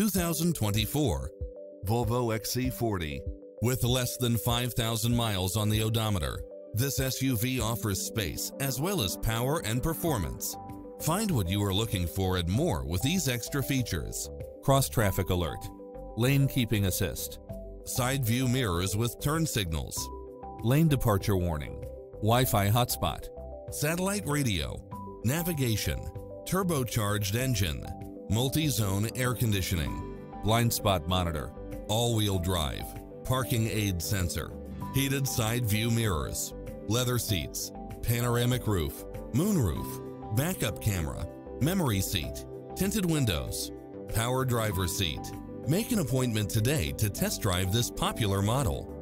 2024 Volvo XC40. With less than 5,000 miles on the odometer, this SUV offers space as well as power and performance. Find what you are looking for and more with these extra features. Cross traffic alert, lane keeping assist, side view mirrors with turn signals, lane departure warning, Wi-Fi hotspot, satellite radio, navigation, turbocharged engine, multi-zone air conditioning, blind spot monitor, all-wheel drive, parking aid sensor, heated side view mirrors, leather seats, panoramic roof, moonroof, backup camera, memory seat, tinted windows, power driver seat. Make an appointment today to test drive this popular model.